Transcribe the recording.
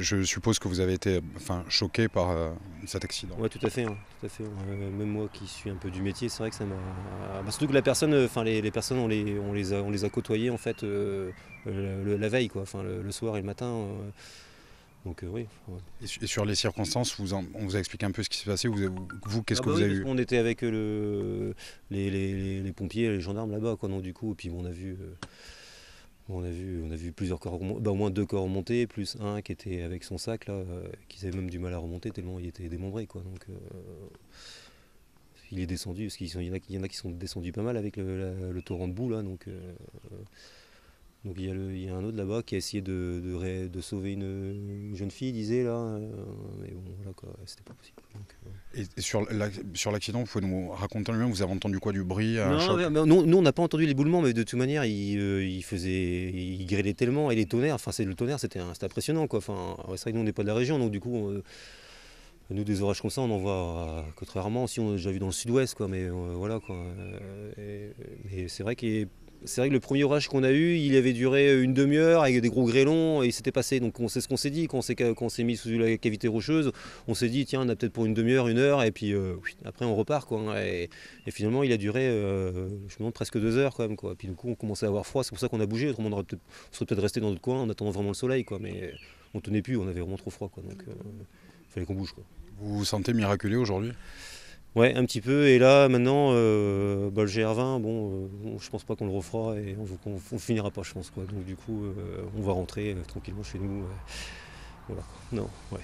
Je suppose que vous avez été enfin, choqué par euh, cet accident. Oui, tout à fait. hein, tout à fait. Euh, même moi qui suis un peu du métier, c'est vrai que ça m'a. bah, surtout que la personne, euh, enfin les, les personnes, on les, on les a, on les a côtoyées en fait euh, le- la veille, quoi. Enfin le, le soir et le matin. donc oui. ouais. Et su- et sur les circonstances, vous en- on vous a expliqué un peu ce qui s'est passé. Vous, vous- qu'est-ce Ah que bah vous oui, avez eu qu'on était avec le, les, pompiers, les gendarmes là-bas, quoi. Donc du coup, et puis on a vu. On a, vu, plusieurs corps remonter, bah, au moins deux corps remonter, plus un qui était avec son sac, là, euh, qui avait même du mal à remonter tellement il était démembré. Quoi. Donc, euh, il est descendu, parce qu'il y, en a qui- sont descendus pas mal avec le, torrent de boue. Là, donc, euh, il y, a a un autre là-bas qui a essayé de, sauver une, une jeune fille, il disait, là. C'était pas possible. Donc, euh, Et, et sur la- sur l'accident, vous pouvez nous raconter lui-même Vous avez entendu quoi Du bruit un Non, choc mais- mais nous, nous, on n'a pas entendu l'éboulement, mais de toute manière, il, euh, il faisait, il grêlait tellement et les tonnerres, enfin c'est le tonnerre, c'était un- impressionnant quoi. Enfin, c'est vrai que nous on n'est pas de la région, donc du coup, euh, nous des orages comme ça, on en voit euh, que très rarement. Si on a déjà vu dans le sud-ouest, quoi, mais euh, voilà quoi. Euh, et- mais c'est vrai qu'il c'est vrai que le premier orage qu'on a eu, il avait duré une demi-heure avec des gros grêlons et il s'était passé. Donc on sait ce qu'on s'est dit quand on s'est, mis sous la cavité rocheuse. On s'est dit tiens on a peut-être pour une demi-heure, une heure et puis euh, après on repart quoi. Et, et finalement il a duré, euh, je me demande presque deux heures quand même quoi. Puis du coup on commençait à avoir froid, c'est pour ça qu'on a bougé. Autrement on, aurait peut-être, on serait peut-être resté dans notre coin en attendant vraiment le soleil quoi. Mais on tenait plus, on avait vraiment trop froid quoi. Donc il fallait qu'on bouge quoi. Vous vous sentez miraculé aujourd'hui? Ouais, un petit peu. Et là, maintenant, euh, bah, le GR20, bon, euh, je pense pas qu'on le refera et on, on, on finira pas, je pense. Quoi. Donc, du coup, euh, on va rentrer euh, tranquillement chez nous. euh, voilà. Non, ouais.